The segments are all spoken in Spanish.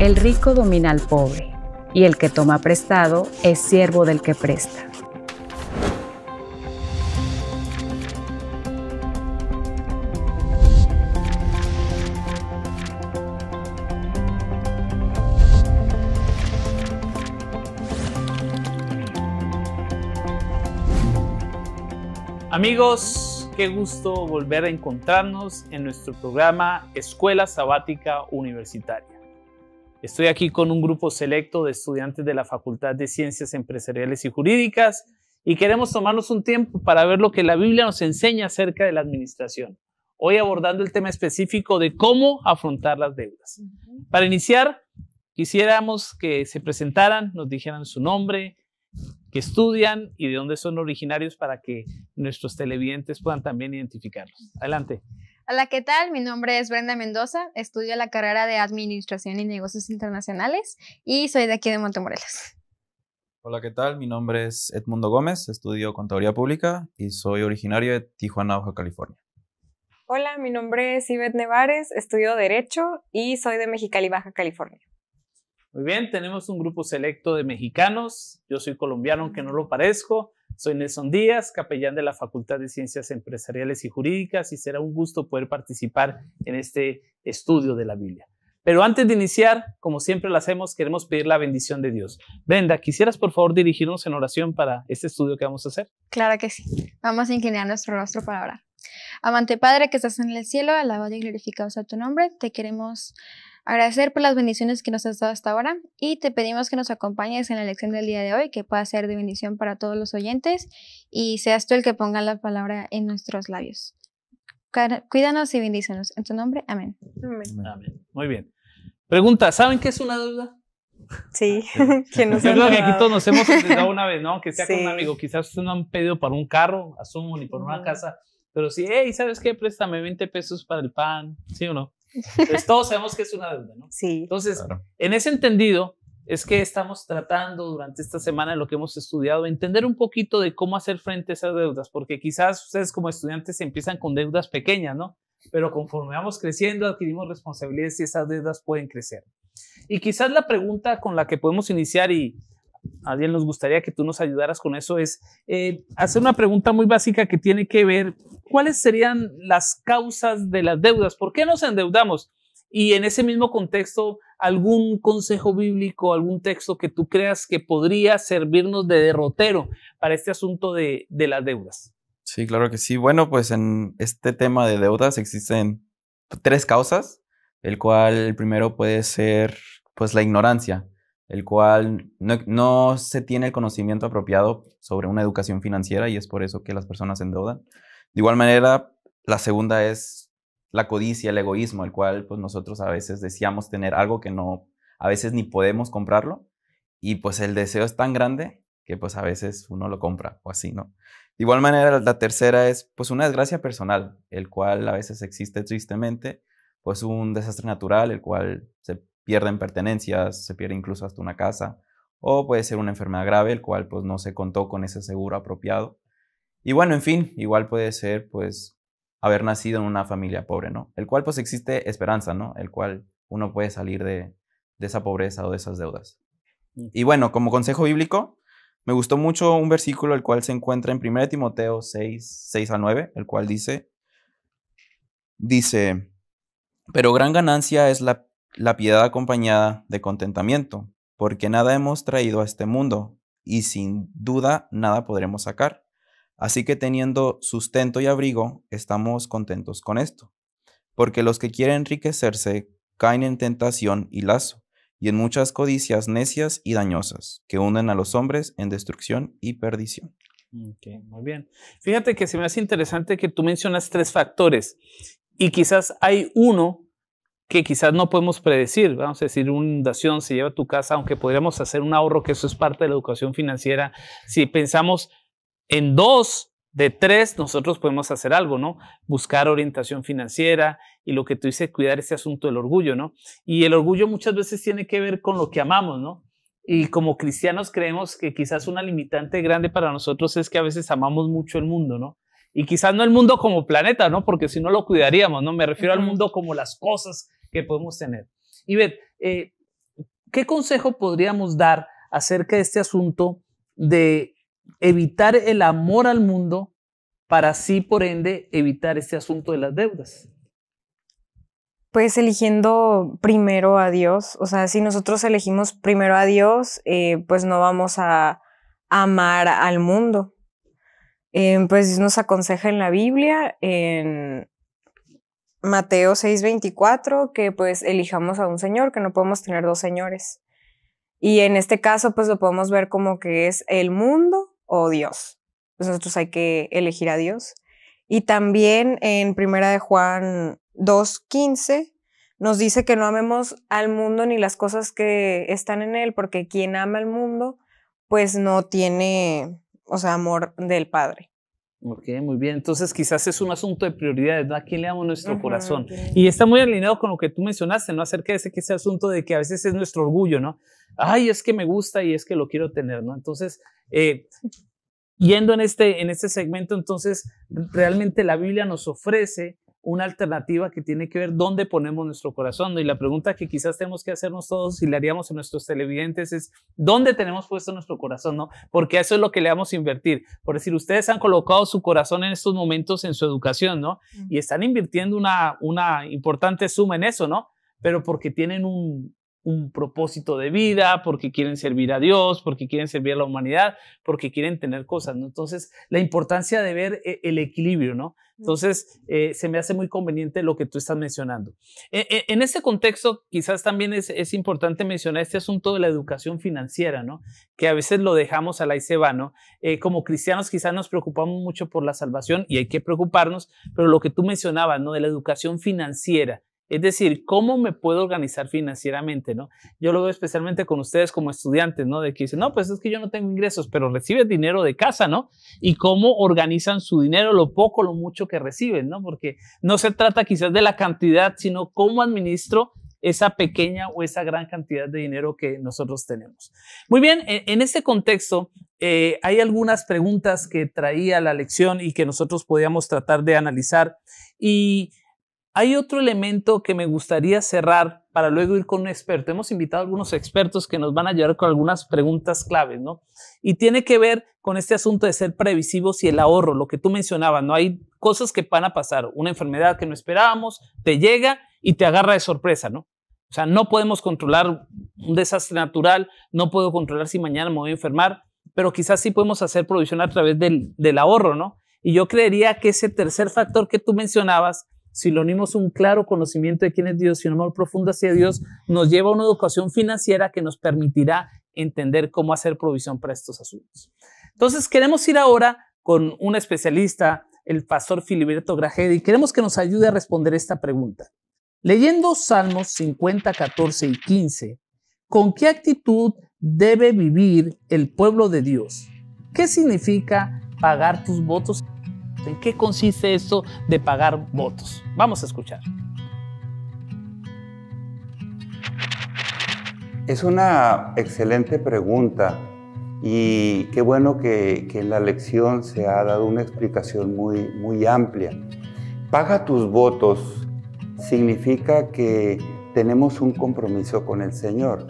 El rico domina al pobre, y el que toma prestado es siervo del que presta. Amigos, qué gusto volver a encontrarnos en nuestro programa Escuela Sabática Universitaria. Estoy aquí con un grupo selecto de estudiantes de la Facultad de Ciencias Empresariales y Jurídicas y queremos tomarnos un tiempo para ver lo que la Biblia nos enseña acerca de la administración. Hoy abordando el tema específico de cómo afrontar las deudas. Para iniciar, quisiéramos que se presentaran, nos dijeran su nombre, que estudian y de dónde son originarios para que nuestros televidentes puedan también identificarlos. Adelante. Hola, ¿qué tal? Mi nombre es Brenda Mendoza, estudio la carrera de Administración y Negocios Internacionales y soy de aquí de Montemorelos. Hola, ¿qué tal? Mi nombre es Edmundo Gómez, estudio Contaduría Pública y soy originario de Tijuana, Baja California. Hola, mi nombre es Ivette Nevares, estudio Derecho y soy de Mexicali, Baja California. Muy bien, tenemos un grupo selecto de mexicanos. Yo soy colombiano, aunque no lo parezco. Soy Nelson Díaz, capellán de la Facultad de Ciencias Empresariales y Jurídicas, y será un gusto poder participar en este estudio de la Biblia. Pero antes de iniciar, como siempre lo hacemos, queremos pedir la bendición de Dios. Brenda, ¿quisieras por favor dirigirnos en oración para este estudio que vamos a hacer? Claro que sí. Vamos a inclinar nuestro rostro para orar. Amante Padre que estás en el cielo, alabado y glorificado sea tu nombre. Te queremos agradecer por las bendiciones que nos has dado hasta ahora y te pedimos que nos acompañes en la lección del día de hoy, que pueda ser de bendición para todos los oyentes y seas tú el que ponga la palabra en nuestros labios. Cuídanos y bendícenos. En tu nombre, amén. Amén. Muy bien. Pregunta, ¿saben qué es una deuda? Sí, que nos Yo creo que aquí todos nos hemos enterado una vez, ¿no? Que sea con un amigo, quizás ustedes no han pedido para un carro, asumo, ni por una casa, pero sí, hey, ¿sabes qué? Préstame 20 pesos para el pan, ¿sí o no? Entonces, todos sabemos que es una deuda, ¿no? Sí. Entonces, en ese entendido, es que estamos tratando durante esta semana, lo que hemos estudiado, entender un poquito de cómo hacer frente a esas deudas, porque quizás ustedes como estudiantes empiezan con deudas pequeñas, ¿no? Pero conforme vamos creciendo, adquirimos responsabilidades y esas deudas pueden crecer. Y quizás la pregunta con la que podemos iniciar y a nos gustaría que tú nos ayudaras con eso es eh, hacer una pregunta muy básica que tiene que ver cuáles serían las causas de las deudas, por qué nos endeudamos y en ese mismo contexto algún consejo bíblico, algún texto que tú creas que podría servirnos de derrotero para este asunto de, de las deudas. Sí, claro que sí. Bueno, pues en este tema de deudas existen tres causas, el cual el primero puede ser pues la ignorancia el cual no, se tiene el conocimiento apropiado sobre una educación financiera y es por eso que las personas se endeudan. De igual manera, la segunda es la codicia, el egoísmo, el cual pues nosotros a veces deseamos tener algo que no, a veces ni podemos comprarlo y pues el deseo es tan grande que pues a veces uno lo compra o así, ¿no? De igual manera, la tercera es pues una desgracia personal, el cual a veces existe tristemente, pues un desastre natural, el cual se pierden pertenencias, se pierde incluso hasta una casa, o puede ser una enfermedad grave, el cual pues no se contó con ese seguro apropiado. Y bueno, en fin, igual puede ser pues haber nacido en una familia pobre, ¿no? El cual pues existe esperanza, ¿no? El cual uno puede salir de, de esa pobreza o de esas deudas. Y bueno, como consejo bíblico, me gustó mucho un versículo el cual se encuentra en 1 Timoteo 6, 6 a 9, el cual dice, dice, pero gran ganancia es la la piedad acompañada de contentamiento, porque nada hemos traído a este mundo y sin duda nada podremos sacar. Así que teniendo sustento y abrigo, estamos contentos con esto, porque los que quieren enriquecerse caen en tentación y lazo, y en muchas codicias necias y dañosas, que hunden a los hombres en destrucción y perdición. Muy bien. Fíjate que se me hace interesante que tú mencionas tres factores y quizás hay uno que quizás no podemos predecir. Vamos a decir, una inundación se lleva a tu casa, aunque podríamos hacer un ahorro, que eso es parte de la educación financiera. Si pensamos en dos de tres, nosotros podemos hacer algo, ¿no? Buscar orientación financiera y lo que tú dices, cuidar ese asunto del orgullo, ¿no? Y el orgullo muchas veces tiene que ver con lo que amamos, ¿no? Y como cristianos creemos que quizás una limitante grande para nosotros es que a veces amamos mucho el mundo, ¿no? Y quizás no el mundo como planeta, ¿no? Porque si no lo cuidaríamos, ¿no? Me refiero al mundo como las cosas que podemos tener. Y ver, eh, ¿qué consejo podríamos dar acerca de este asunto de evitar el amor al mundo para así, por ende, evitar este asunto de las deudas? Pues eligiendo primero a Dios, o sea, si nosotros elegimos primero a Dios, eh, pues no vamos a amar al mundo. Eh, pues nos aconseja en la Biblia, en Mateo 6:24, que pues elijamos a un Señor, que no podemos tener dos señores. Y en este caso, pues lo podemos ver como que es el mundo o Dios. Pues nosotros hay que elegir a Dios. Y también en Primera de Juan 2.15 nos dice que no amemos al mundo ni las cosas que están en él, porque quien ama al mundo, pues no tiene, o sea, amor del Padre. Ok, muy bien. Entonces quizás es un asunto de prioridades, ¿no? ¿A quién le damos nuestro corazón? Y está muy alineado con lo que tú mencionaste, ¿no? Acerca de ese, ese asunto de que a veces es nuestro orgullo, ¿no? Ay, es que me gusta y es que lo quiero tener, ¿no? Entonces, eh, yendo en este, en este segmento, entonces, realmente la Biblia nos ofrece una alternativa que tiene que ver dónde ponemos nuestro corazón. Y la pregunta que quizás tenemos que hacernos todos y le haríamos a nuestros televidentes es, ¿dónde tenemos puesto nuestro corazón? ¿no? Porque eso es lo que le vamos a invertir. Por decir, ustedes han colocado su corazón en estos momentos en su educación, ¿no? Y están invirtiendo una, una importante suma en eso, ¿no? Pero porque tienen un, un propósito de vida, porque quieren servir a Dios, porque quieren servir a la humanidad, porque quieren tener cosas, ¿no? Entonces, la importancia de ver eh, el equilibrio, ¿no? Entonces, eh, se me hace muy conveniente lo que tú estás mencionando. E, e, en este contexto, quizás también es, importante mencionar este asunto de la educación financiera, ¿no? Que a veces lo dejamos a la y se va, ¿no? Eh, como cristianos quizás nos preocupamos mucho por la salvación y hay que preocuparnos, pero lo que tú mencionabas, ¿no? De la educación financiera es decir, ¿cómo me puedo organizar financieramente? ¿no? Yo lo veo especialmente con ustedes como estudiantes, ¿no? De que dicen, no, pues es que yo no tengo ingresos, pero reciben dinero de casa, ¿no? Y cómo organizan su dinero, lo poco, lo mucho que reciben, ¿no? Porque no se trata quizás de la cantidad, sino cómo administro esa pequeña o esa gran cantidad de dinero que nosotros tenemos. Muy bien, e, en este contexto eh, hay algunas preguntas que traía la lección y que nosotros podíamos tratar de analizar. Y hay otro elemento que me gustaría cerrar para luego ir con un experto. Hemos invitado a algunos expertos que nos van a ayudar con algunas preguntas claves, ¿no? Y tiene que ver con este asunto de ser previsivos y el ahorro, lo que tú mencionabas, ¿no? Hay cosas que van a pasar, una enfermedad que no esperábamos, te llega y te agarra de sorpresa, ¿no? O sea, no podemos controlar un desastre natural, no puedo controlar si mañana me voy a enfermar, pero quizás sí podemos hacer provisión a través del, del ahorro, ¿no? Y yo creería que ese tercer factor que tú mencionabas, si lo unimos un claro conocimiento de quién es Dios y un amor profundo hacia Dios, nos lleva a una educación financiera que nos permitirá entender cómo hacer provisión para estos asuntos. Entonces, queremos ir ahora con un especialista, el pastor Filiberto Grajeda, y queremos que nos ayude a responder esta pregunta. Leyendo Salmos 50, 14 y 15, ¿con qué actitud debe vivir el pueblo de Dios? ¿Qué significa pagar tus votos? ¿En qué consiste esto de pagar votos? Vamos a escuchar. Es una excelente pregunta y qué bueno que, en la lección se ha dado una explicación muy, muy amplia. Paga tus votos significa que tenemos un compromiso con el Señor.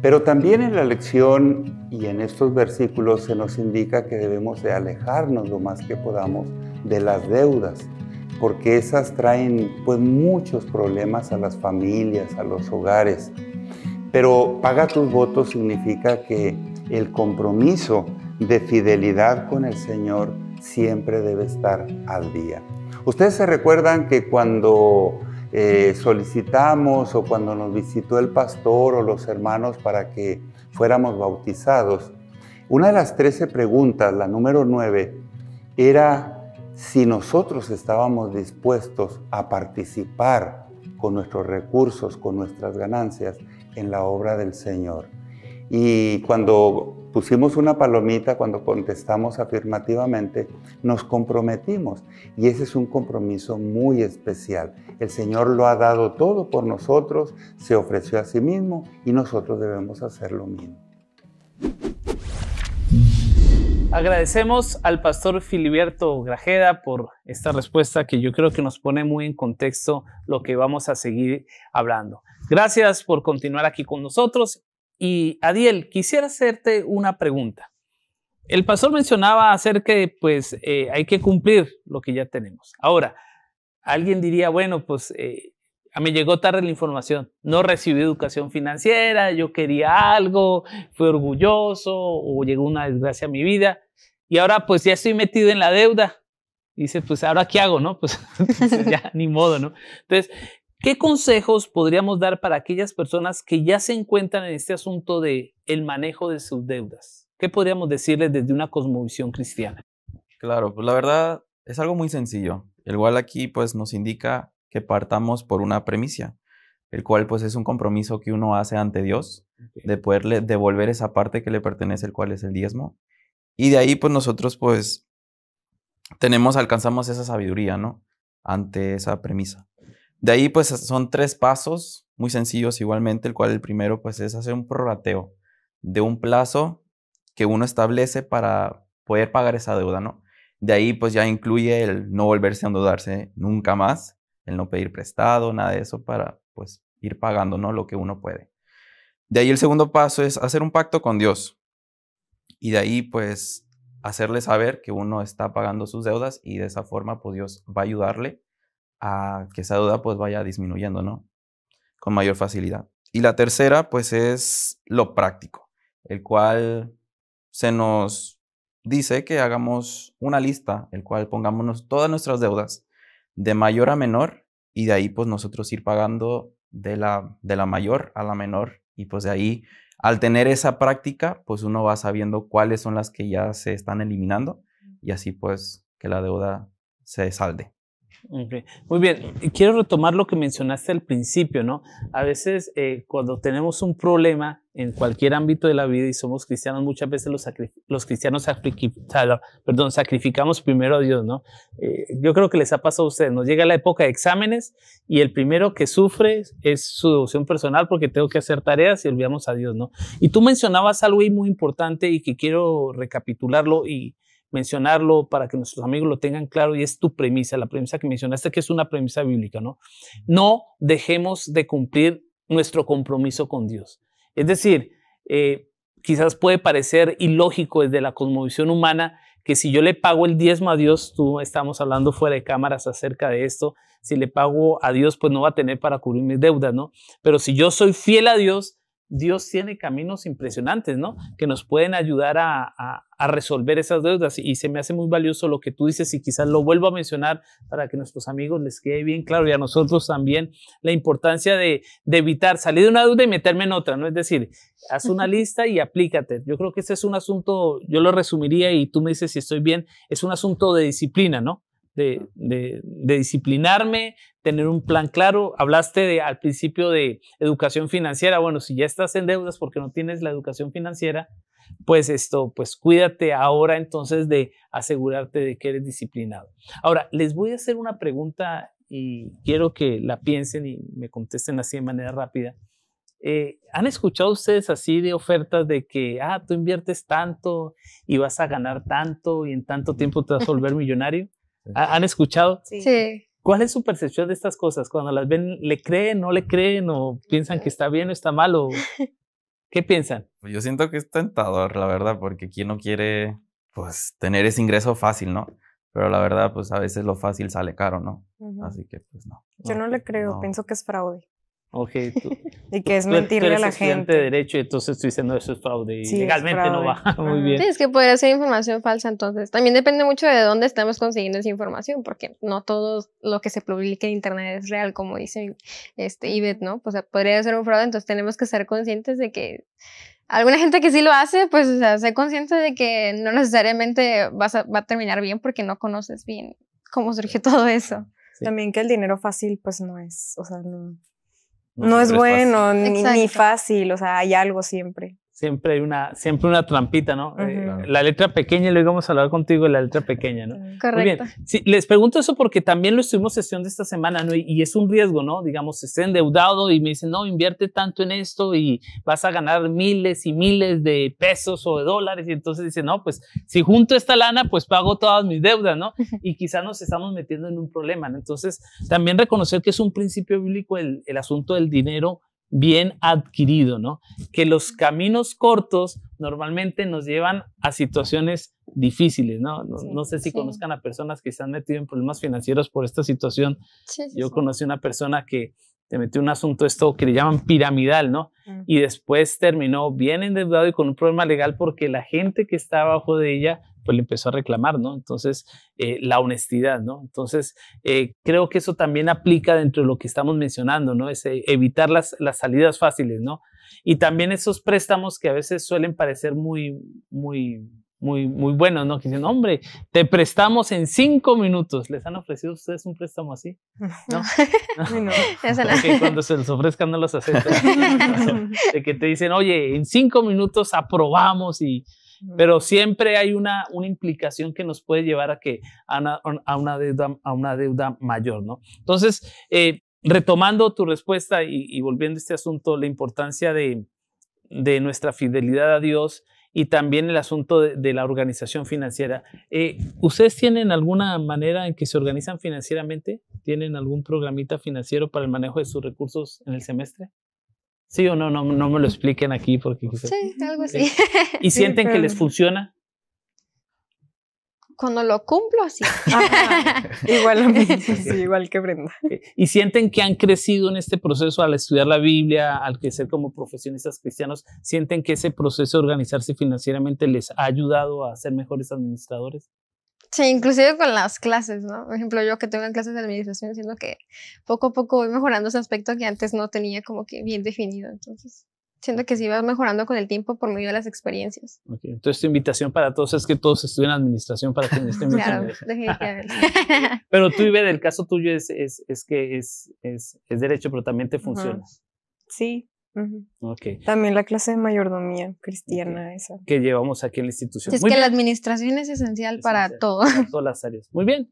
Pero también en la lección y en estos versículos se nos indica que debemos de alejarnos lo más que podamos de las deudas, porque esas traen pues muchos problemas a las familias, a los hogares. Pero paga tus votos significa que el compromiso de fidelidad con el Señor siempre debe estar al día. Ustedes se recuerdan que cuando eh, solicitamos o cuando nos visitó el pastor o los hermanos para que fuéramos bautizados, una de las trece preguntas, la número nueve, era si nosotros estábamos dispuestos a participar con nuestros recursos, con nuestras ganancias en la obra del Señor. Y cuando pusimos una palomita, cuando contestamos afirmativamente, nos comprometimos. Y ese es un compromiso muy especial. El Señor lo ha dado todo por nosotros, se ofreció a sí mismo y nosotros debemos hacer lo mismo. Agradecemos al pastor Filiberto Grajeda por esta respuesta que yo creo que nos pone muy en contexto lo que vamos a seguir hablando. Gracias por continuar aquí con nosotros Y Adiel, quisiera hacerte una pregunta. El pastor mencionaba acerca de, pues, eh, hay que cumplir lo que ya tenemos. Ahora, alguien diría, bueno, pues, eh, mí llegó tarde la información, no recibí educación financiera, yo quería algo, fui orgulloso o llegó una desgracia a mi vida y ahora pues ya estoy metido en la deuda. Dice, pues ahora qué hago, ¿no? Pues, pues ya ni modo, ¿no? Entonces, ¿qué consejos podríamos dar para aquellas personas que ya se encuentran en este asunto de el manejo de sus deudas? ¿Qué podríamos decirles desde una cosmovisión cristiana? Claro, pues la verdad es algo muy sencillo. El cual aquí pues nos indica que partamos por una premisa, el cual pues es un compromiso que uno hace ante Dios de poderle devolver esa parte que le pertenece, el cual es el diezmo. Y de ahí pues nosotros pues tenemos, alcanzamos esa sabiduría, ¿no? Ante esa premisa. De ahí pues son tres pasos muy sencillos igualmente, el cual el primero pues es hacer un prorrateo de un plazo que uno establece para poder pagar esa deuda, ¿no? De ahí pues ya incluye el no volverse a endeudarse nunca más, el no pedir prestado, nada de eso para pues ir pagando, ¿no? Lo que uno puede. De ahí el segundo paso es hacer un pacto con Dios. Y de ahí pues hacerle saber que uno está pagando sus deudas y de esa forma pues Dios va a ayudarle a que esa deuda pues vaya disminuyendo, ¿no? Con mayor facilidad. Y la tercera pues es lo práctico, el cual se nos dice que hagamos una lista, el cual pongámonos todas nuestras deudas de mayor a menor y de ahí pues nosotros ir pagando de la, de la mayor a la menor y pues de ahí al tener esa práctica pues uno va sabiendo cuáles son las que ya se están eliminando y así pues que la deuda se salde. Muy bien, quiero retomar lo que mencionaste al principio, ¿no? A veces eh, cuando tenemos un problema en cualquier ámbito de la vida y somos cristianos, muchas veces los, los cristianos perdón, sacrificamos primero a Dios, ¿no? Eh, yo creo que les ha pasado a ustedes, nos llega la época de exámenes y el primero que sufre es su devoción personal porque tengo que hacer tareas y olvidamos a Dios, ¿no? Y tú mencionabas algo muy importante y que quiero recapitularlo y mencionarlo para que nuestros amigos lo tengan claro y es tu premisa, la premisa que mencionaste que es una premisa bíblica, ¿no? No dejemos de cumplir nuestro compromiso con Dios. Es decir, eh, quizás puede parecer ilógico desde la cosmovisión humana que si yo le pago el diezmo a Dios, tú estamos hablando fuera de cámaras acerca de esto, si le pago a Dios, pues no va a tener para cubrir mis deudas, ¿no? Pero si yo soy fiel a Dios, Dios tiene caminos impresionantes, ¿no? Que nos pueden ayudar a, resolver esas deudas. Y se me hace muy valioso lo que tú dices y quizás lo vuelvo a mencionar para que a nuestros amigos les quede bien claro y a nosotros también la importancia de, evitar salir de una deuda y meterme en otra, ¿no? Es decir, haz una lista y aplícate. Yo creo que ese es un asunto, yo lo resumiría y tú me dices si estoy bien, es un asunto de disciplina, ¿no? De, disciplinarme, tener un plan claro. Hablaste de, al principio de educación financiera. Bueno, si ya estás en deudas porque no tienes la educación financiera, pues esto, pues cuídate ahora entonces de asegurarte de que eres disciplinado. Ahora, les voy a hacer una pregunta y quiero que la piensen y me contesten así de manera rápida. Eh, ¿Han escuchado ustedes así de ofertas de que, ah, tú inviertes tanto y vas a ganar tanto y en tanto tiempo te vas a volver millonario? ¿Han escuchado? Sí. ¿Cuál es su percepción de estas cosas? Cuando las ven, ¿le creen, no le creen o piensan que está bien o está mal o qué piensan? Pues yo siento que es tentador, la verdad, porque quien no quiere pues tener ese ingreso fácil, ¿no? Pero la verdad, pues a veces lo fácil sale caro, ¿no? Así que pues no. Yo no le creo, pienso que es fraude. Ok, tú, y que es mentirle a la gente. de derecho y entonces estoy diciendo eso es fraude y legalmente no va. Muy bien. Sí, es que podría ser información falsa entonces. También depende mucho de dónde estamos consiguiendo esa información, porque no todo lo que se publica en internet es real, como dice este Ivette, ¿no? Pues podría ser un fraude, entonces tenemos que ser conscientes de que alguna gente que sí lo hace, pues o sea, sé consciente de que no necesariamente vas a, va a terminar bien porque no conoces bien cómo surgió todo eso. También que el dinero fácil pues no es, o sea, no no, es bueno ni, fácil, o sea, hay algo siempre siempre hay una, siempre una trampita, ¿no? Eh, la letra pequeña, lo íbamos a hablar contigo la letra pequeña, ¿no? Correcto. Muy bien. Sí, les pregunto eso porque también lo estuvimos sesión de esta semana, ¿no? Y, es un riesgo, ¿no? Digamos, esté endeudado y me dicen, no, invierte tanto en esto y vas a ganar miles y miles de pesos o de dólares. Y entonces dicen, no, pues si junto esta lana, pues pago todas mis deudas, ¿no? Y quizás nos estamos metiendo en un problema, ¿no? Entonces, también reconocer que es un principio bíblico el, el asunto del dinero bien adquirido, ¿no? Que los caminos cortos normalmente nos llevan a situaciones difíciles, ¿no? No, Sí, no sé si sí. conozcan a personas que se han metido en problemas financieros por esta situación. Sí, Yo conocí una persona que te metió un asunto esto que le llaman piramidal, ¿no? Mm. Y después terminó bien endeudado y con un problema legal porque la gente que estaba abajo de ella pues le empezó a reclamar, ¿no? Entonces, eh, la honestidad, ¿no? Entonces, eh, creo que eso también aplica dentro de lo que estamos mencionando, ¿no? Es eh, evitar las, las salidas fáciles, ¿no? Y también esos préstamos que a veces suelen parecer muy, muy, muy, muy buenos, ¿no? Que dicen, hombre, te prestamos en cinco minutos. ¿Les han ofrecido ustedes un préstamo así? ¿No? No. La- Ok, cuando se los ofrezcan no los aceptan. de que te dicen, oye, en cinco minutos aprobamos y... Pero siempre hay una, una implicación que nos puede llevar a, que, a, una, a una deuda, a una deuda mayor, ¿no? Entonces, eh, retomando tu respuesta y, y volviendo a este asunto, la importancia de, de nuestra fidelidad a Dios y también el asunto de, de la organización financiera. Eh, ¿Ustedes tienen alguna manera en que se organizan financieramente? ¿Tienen algún programita financiero para el manejo de sus recursos en el semestre? Sí o no, no, no me lo expliquen aquí porque quizás... Sí, algo así. ¿Y Sí, sienten que les funciona? Cuando lo cumplo, sí. Ajá, igual a mí, sí, igual que Brenda. ¿Y sienten que han crecido en este proceso al estudiar la Biblia, al crecer como profesionistas cristianos? ¿Sienten que ese proceso de organizarse financieramente les ha ayudado a ser mejores administradores? Sí, inclusive con las clases, ¿no? Por ejemplo, yo que tengo en clases de administración, siento que poco a poco voy mejorando ese aspecto que antes no tenía como que bien definido. Entonces, siento que sí va mejorando con el tiempo por medio de las experiencias. Ok, Entonces, tu invitación para todos es que todos estudien administración para que no estén Claro, definitivamente. Pero tú, Iber, el caso tuyo es, es, es que es, es, es derecho, pero también te funciona. Sí. Ujú. Ok. También la clase de mayordomía cristiana esa. Que llevamos aquí en la institución. es Muy que bien. la administración es esencial para Esencial. todo. para todas las áreas. Muy bien.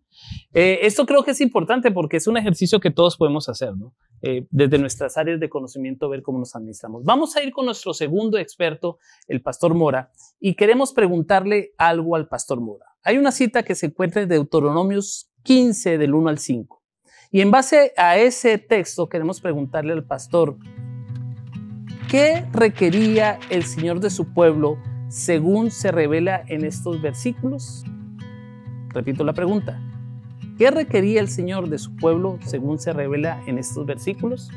Eh, esto creo que es importante porque es un ejercicio que todos podemos hacer, ¿no? Eh, desde nuestras áreas de conocimiento, ver cómo nos administramos. Vamos a ir con nuestro segundo experto, el pastor Mora, y queremos preguntarle algo al pastor Mora. Hay una cita que se encuentra en Deuteronomios 15, del 1 al 5. Y en base a ese texto queremos preguntarle al pastor, ¿qué requería el Señor de su pueblo según se revela en estos versículos? Repito la pregunta. ¿Qué requería el Señor de su pueblo según se revela en estos versículos?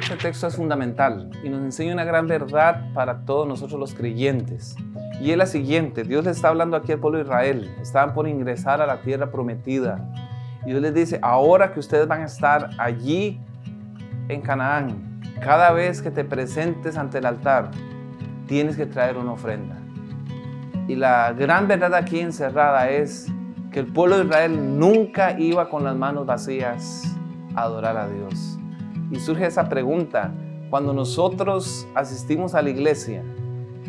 Este texto es fundamental y nos enseña una gran verdad para todos nosotros los creyentes. Y es la siguiente, Dios le está hablando aquí al pueblo de Israel, estaban por ingresar a la tierra prometida. Y Dios les dice, ahora que ustedes van a estar allí en Canaán, cada vez que te presentes ante el altar, tienes que traer una ofrenda. Y la gran verdad aquí encerrada es que el pueblo de Israel nunca iba con las manos vacías a adorar a Dios. Y surge esa pregunta, cuando nosotros asistimos a la iglesia,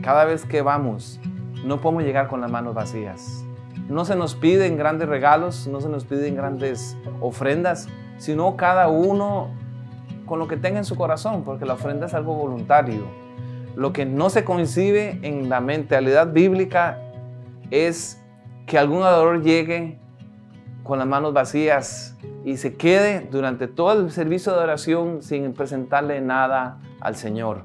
cada vez que vamos, no podemos llegar con las manos vacías. No se nos piden grandes regalos, no se nos piden grandes ofrendas, sino cada uno con lo que tenga en su corazón, porque la ofrenda es algo voluntario. Lo que no se coincide en la mentalidad bíblica es que algún adorador llegue con las manos vacías y se quede durante todo el servicio de oración sin presentarle nada al Señor.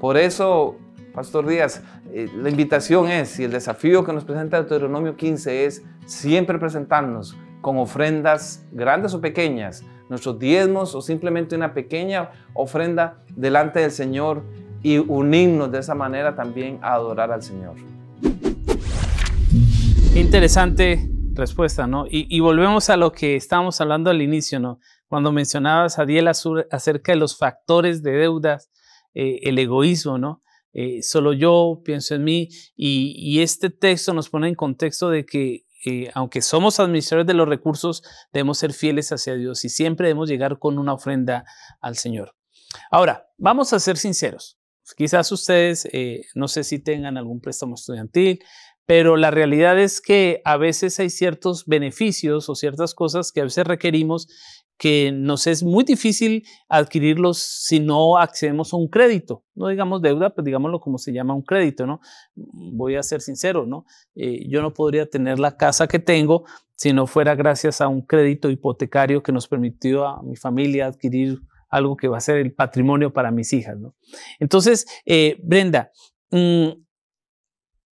Por eso, Pastor Díaz, eh, la invitación es, y el desafío que nos presenta Deuteronomio 15 es siempre presentarnos con ofrendas grandes o pequeñas, nuestros diezmos o simplemente una pequeña ofrenda delante del Señor y unirnos de esa manera también a adorar al Señor. Interesante respuesta, ¿no? Y, volvemos a lo que estábamos hablando al inicio, ¿no? Cuando mencionabas, Adiel, acerca de los factores de deudas, eh, el egoísmo, ¿no? Eh, solo yo pienso en mí y este texto nos pone en contexto de que eh, aunque somos administradores de los recursos, debemos ser fieles hacia Dios y siempre debemos llegar con una ofrenda al Señor. Ahora, vamos a ser sinceros. Quizás ustedes, eh, no sé si tengan algún préstamo estudiantil, pero la realidad es que a veces hay ciertos beneficios o ciertas cosas que a veces requerimos que nos es muy difícil adquirirlos si no accedemos a un crédito. No digamos deuda, pues digámoslo como se llama un crédito, ¿no? Voy a ser sincero, ¿no? Eh, yo no podría tener la casa que tengo si no fuera gracias a un crédito hipotecario que nos permitió a mi familia adquirir algo que va a ser el patrimonio para mis hijas. ¿no? Entonces, eh, Brenda, mm,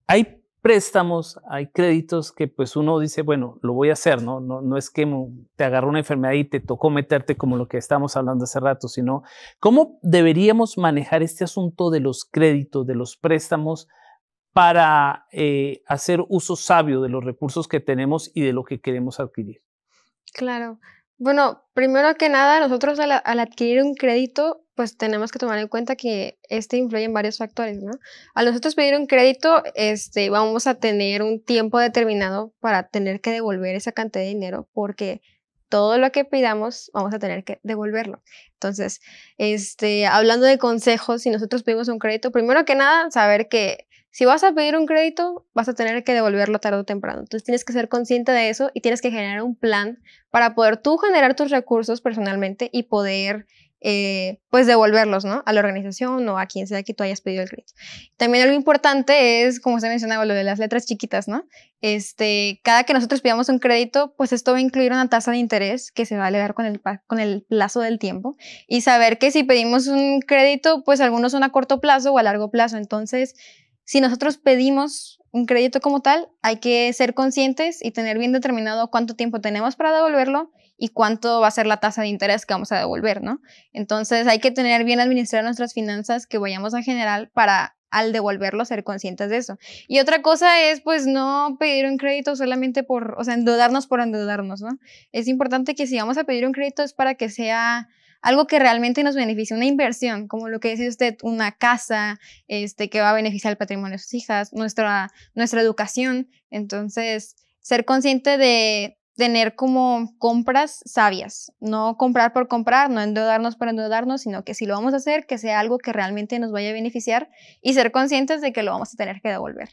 hay préstamos, hay créditos que pues uno dice, bueno, lo voy a hacer, ¿no? No, no es que te agarró una enfermedad y te tocó meterte como lo que estamos hablando hace rato, sino cómo deberíamos manejar este asunto de los créditos, de los préstamos para eh, hacer uso sabio de los recursos que tenemos y de lo que queremos adquirir. Claro. Bueno, primero que nada, nosotros al, adquirir un crédito pues tenemos que tomar en cuenta que este influye en varios factores, ¿no? Al nosotros pedir un crédito, este, vamos a tener un tiempo determinado para tener que devolver esa cantidad de dinero porque todo lo que pidamos vamos a tener que devolverlo. Entonces, este, hablando de consejos, si nosotros pedimos un crédito, primero que nada, saber que si vas a pedir un crédito, vas a tener que devolverlo tarde o temprano. Entonces tienes que ser consciente de eso y tienes que generar un plan para poder tú generar tus recursos personalmente y poder eh, pues devolverlos, ¿no? A la organización o a quien sea que tú hayas pedido el crédito. También algo importante es, como se mencionaba, lo de las letras chiquitas, ¿no? Este, cada que nosotros pidamos un crédito, pues esto va a incluir una tasa de interés que se va a elevar con el, con el plazo del tiempo y saber que si pedimos un crédito, pues algunos son a corto plazo o a largo plazo. Entonces, si nosotros pedimos un crédito como tal, hay que ser conscientes y tener bien determinado cuánto tiempo tenemos para devolverlo y cuánto va a ser la tasa de interés que vamos a devolver, ¿no? Entonces hay que tener bien administrar nuestras finanzas que vayamos a generar para al devolverlo ser conscientes de eso. Y otra cosa es pues no pedir un crédito solamente por, o sea, endeudarnos por endeudarnos, ¿no? Es importante que si vamos a pedir un crédito es para que sea algo que realmente nos beneficie, una inversión, como lo que dice usted, una casa, este, que va a beneficiar el patrimonio de sus hijas, nuestra, nuestra educación. Entonces, ser consciente de, tener como compras sabias, no comprar por comprar, no endeudarnos por endeudarnos, sino que si lo vamos a hacer, que sea algo que realmente nos vaya a beneficiar y ser conscientes de que lo vamos a tener que devolver.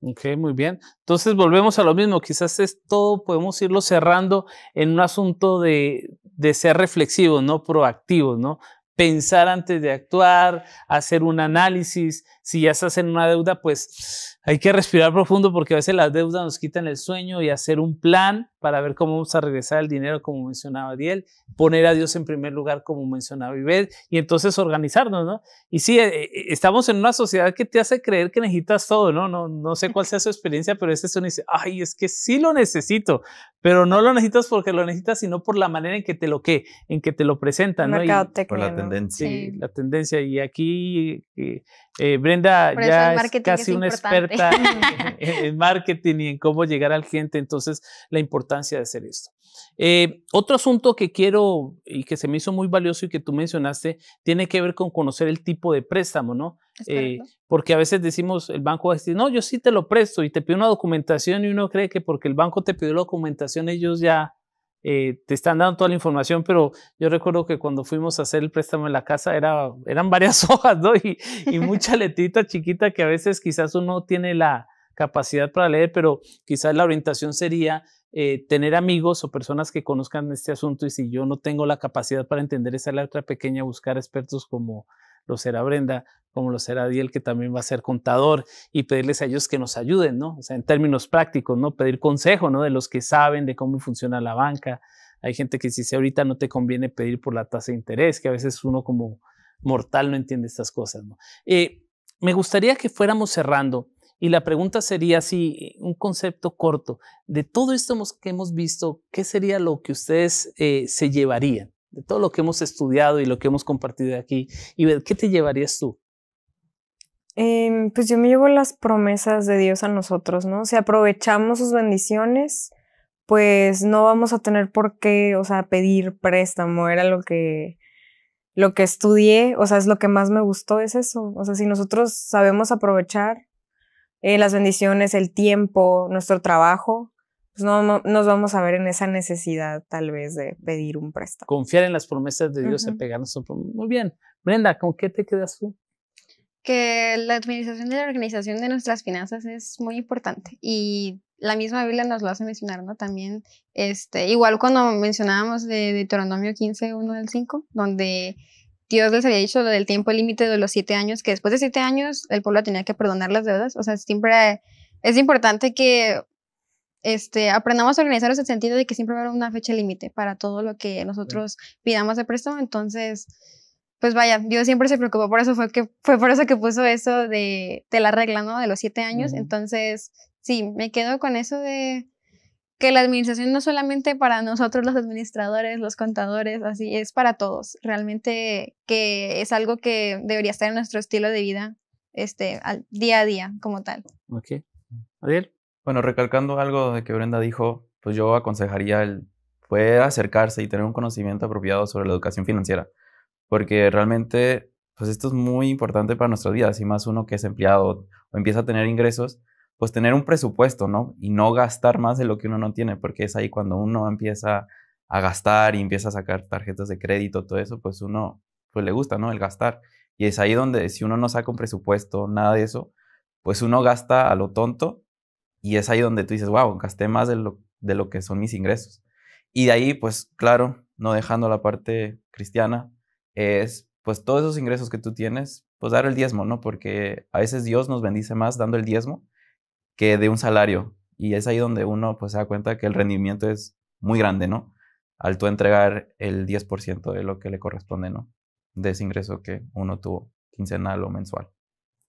Ok, muy bien. Entonces volvemos a lo mismo, quizás es todo, podemos irlo cerrando en un asunto de, de ser reflexivos, no proactivos, ¿no? Pensar antes de actuar, hacer un análisis, si ya estás en una deuda, pues hay que respirar profundo porque a veces las deudas nos quitan el sueño y hacer un plan para ver cómo vamos a regresar el dinero, como mencionaba Diel, poner a Dios en primer lugar, como mencionaba Ibed, y entonces organizarnos, ¿no? Y sí, eh, eh, estamos en una sociedad que te hace creer que necesitas todo, ¿no? No, no sé cuál sea su experiencia, pero este uno dice, ay, es que sí lo necesito, pero no lo necesitas porque lo necesitas, sino por la manera en que te lo que, en que te lo presentan, ¿no? por la tendencia. Sí, la tendencia. Y aquí eh, Brenda ya es casi una experta en marketing y en cómo llegar al cliente, entonces la importancia de hacer esto. Eh, otro asunto que quiero y que se me hizo muy valioso y que tú mencionaste tiene que ver con conocer el tipo de préstamo, ¿no? Eh, porque a veces decimos, el banco va a decir, no, yo sí te lo presto y te pido una documentación y uno cree que porque el banco te pidió la documentación ellos ya eh, te están dando toda la información, pero yo recuerdo que cuando fuimos a hacer el préstamo en la casa era, eran varias hojas, ¿no? Y, y mucha letrita chiquita que a veces quizás uno tiene la capacidad para leer, pero quizás la orientación sería eh, tener amigos o personas que conozcan este asunto y si yo no tengo la capacidad para entender esa letra pequeña, buscar expertos como lo será Brenda, como lo será Diel, que también va a ser contador, y pedirles a ellos que nos ayuden, ¿no? O sea, en términos prácticos, ¿no? Pedir consejo, ¿no? De los que saben de cómo funciona la banca. Hay gente que si ahorita no te conviene pedir por la tasa de interés, que a veces uno como mortal no entiende estas cosas, ¿no? Eh, me gustaría que fuéramos cerrando y la pregunta sería así, un concepto corto, de todo esto que hemos visto, ¿qué sería lo que ustedes eh, se llevarían? De todo lo que hemos estudiado y lo que hemos compartido aquí. Y ¿qué te llevarías tú? Em, pues yo me llevo las promesas de Dios a nosotros, ¿no? Si aprovechamos sus bendiciones, pues no vamos a tener por qué, o sea, pedir préstamo. Era lo que, lo que estudié, o sea, es lo que más me gustó, es eso. O sea, si nosotros sabemos aprovechar eh, las bendiciones, el tiempo, nuestro trabajo, pues no, nos vamos a ver en esa necesidad tal vez de pedir un préstamo. Confiar en las promesas de Dios y pegarnos Muy bien. Brenda, ¿con qué te quedas tú? Que la administración y la organización de nuestras finanzas es muy importante y la misma Biblia nos lo hace mencionar, ¿no? También, este, igual cuando mencionábamos de Deuteronomio 15, 1 al 5, donde Dios les había dicho lo del tiempo límite de los siete años, que después de siete años el pueblo tenía que perdonar las deudas. O sea, siempre es importante que este, aprendamos a organizarnos en el sentido de que siempre va a haber una fecha límite para todo lo que nosotros pidamos de préstamo. Entonces, pues vaya, Dios siempre se preocupó por eso, fue, que, fue por eso que puso eso de, de la regla, ¿no? De los siete años. Entonces, sí, me quedo con eso de que la administración no solamente para nosotros los administradores, los contadores, así, es para todos. Realmente que es algo que debería estar en nuestro estilo de vida, este, al día a día como tal. Ok. Ariel. Bueno, recalcando algo de que Brenda dijo, pues yo aconsejaría el poder acercarse y tener un conocimiento apropiado sobre la educación financiera, porque realmente, pues esto es muy importante para nuestras vidas, y más uno que es empleado o empieza a tener ingresos, pues tener un presupuesto, ¿no? Y no gastar más de lo que uno no tiene, porque es ahí cuando uno empieza a gastar y empieza a sacar tarjetas de crédito, todo eso, pues uno, pues le gusta, ¿no? El gastar. Y es ahí donde si uno no saca un presupuesto, nada de eso, pues uno gasta a lo tonto y es ahí donde tú dices, wow, gasté más de lo, de lo que son mis ingresos. Y de ahí, pues claro, no dejando la parte cristiana, es pues todos esos ingresos que tú tienes, pues dar el diezmo, ¿no? Porque a veces Dios nos bendice más dando el diezmo que de un salario. Y es ahí donde uno pues se da cuenta que el rendimiento es muy grande, ¿no? Al tú entregar el 10% de lo que le corresponde, ¿no? De ese ingreso que uno tuvo, quincenal o mensual.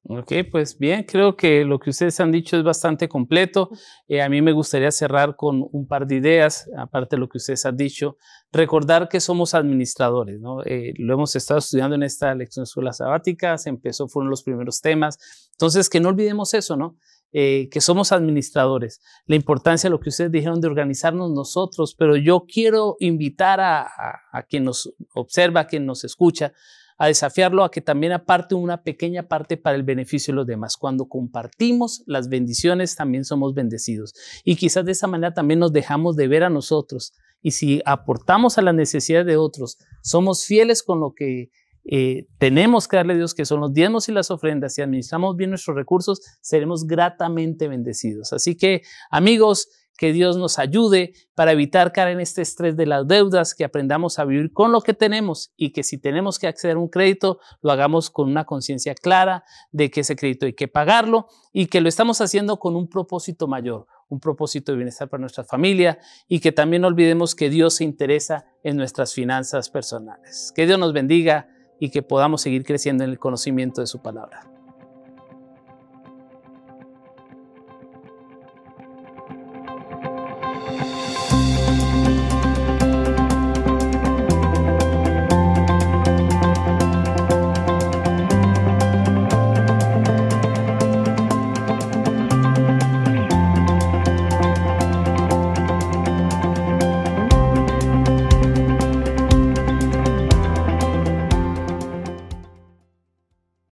Ok, pues bien, creo que lo que ustedes han dicho es bastante completo. Eh, a mí me gustaría cerrar con un par de ideas, aparte de lo que ustedes han dicho. Recordar que somos administradores, ¿no? Eh, lo hemos estado estudiando en esta lección de escuela sabática, se empezó, fueron los primeros temas. Entonces, que no olvidemos eso, ¿no? Eh, que somos administradores, la importancia de lo que ustedes dijeron de organizarnos nosotros, pero yo quiero invitar a, a, quien nos observa, a quien nos escucha, a desafiarlo a que también aparte una pequeña parte para el beneficio de los demás. Cuando compartimos las bendiciones, también somos bendecidos. Y quizás de esa manera también nos dejamos de ver a nosotros. Y si aportamos a la necesidad de otros, somos fieles con lo que eh, tenemos que darle a Dios que son los diezmos y las ofrendas. Si administramos bien nuestros recursos, seremos gratamente bendecidos. Así que, amigos, que Dios nos ayude para evitar caer en este estrés de las deudas, que aprendamos a vivir con lo que tenemos y que si tenemos que acceder a un crédito, lo hagamos con una conciencia clara de que ese crédito hay que pagarlo y que lo estamos haciendo con un propósito mayor, un propósito de bienestar para nuestra familia y que también olvidemos que Dios se interesa en nuestras finanzas personales. Que Dios nos bendiga y que podamos seguir creciendo en el conocimiento de su palabra.